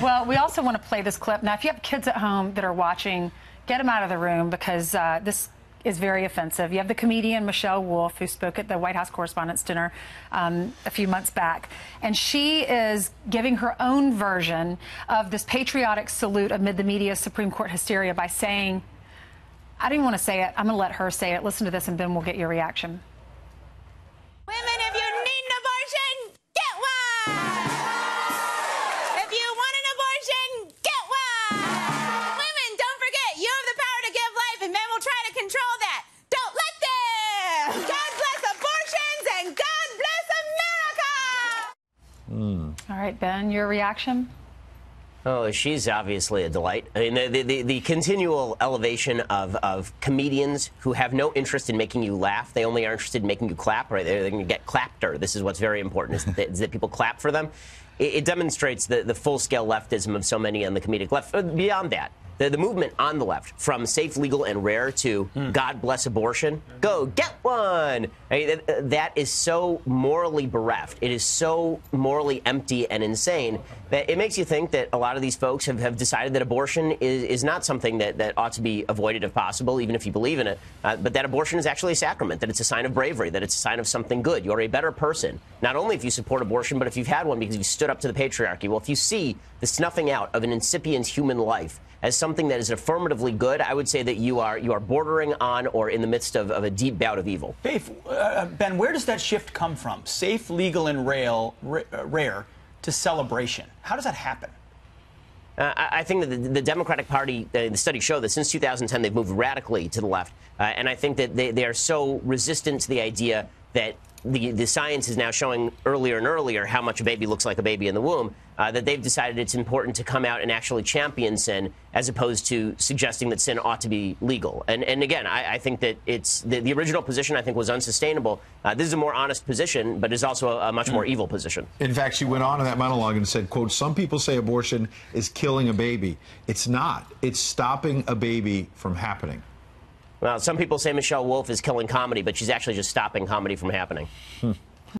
Well, we also want to play this clip. Now, if you have kids at home that are watching, get them out of the room because uh, this is very offensive. You have the comedian Michelle Wolf, who spoke at the White House Correspondents' Dinner um, a few months back, and she is giving her own version of this patriotic salute amid the media's Supreme Court hysteria by saying, I didn't want to say it. I'm going to let her say it. Listen to this, and then we'll get your reaction. America! All right, Ben, your reaction? Oh, she's obviously a delight. I mean, the, the, the continual elevation of, of comedians who have no interest in making you laugh. They only are interested in making you clap, right? They're, going to get clapped. Or this is what's very important, is that, is that people clap for them. It, it demonstrates the, the full-scale leftism of so many on the comedic left. Beyond that, the, the movement on the left, from safe, legal, and rare to God bless abortion, go get one. I mean, that- that is so morally bereft. It is so morally empty and insane that it makes you think that a lot of these folks have, have decided that abortion is, is not something that, that ought to be avoided if possible, even if you believe in it, uh, but that abortion is actually a sacrament, that it's a sign of bravery, that it's a sign of something good. You're a better person, not only if you support abortion, but if you've had one because you stood up to the patriarchy. Well, if you see the snuffing out of an incipient human life, as something that is affirmatively good, I would say that you are you are bordering on or in the midst of, of a deep bout of evil. Dave, uh, Ben, where does that shift come from? Safe, legal, and rail, ra- uh, rare to celebration. How does that happen? Uh, I I think that the, the Democratic Party, uh, the studies show that since 2010, they've moved radically to the left. Uh, and I think that they, they are so resistant to the idea that the, the science is now showing earlier and earlier how much a baby looks like a baby in the womb, uh, that they've decided it's important to come out and actually champion sin as opposed to suggesting that sin ought to be legal. And, and again, I, I think that it's the, the original position I think was unsustainable. Uh, this is a more honest position, but is also a, a much more evil position. In fact, she went on in that monologue and said, quote, some people say abortion is killing a baby. It's not. It's stopping a baby from happening. Well, some people say Michelle Wolf is killing comedy, but she's actually just stopping comedy from happening. Hmm.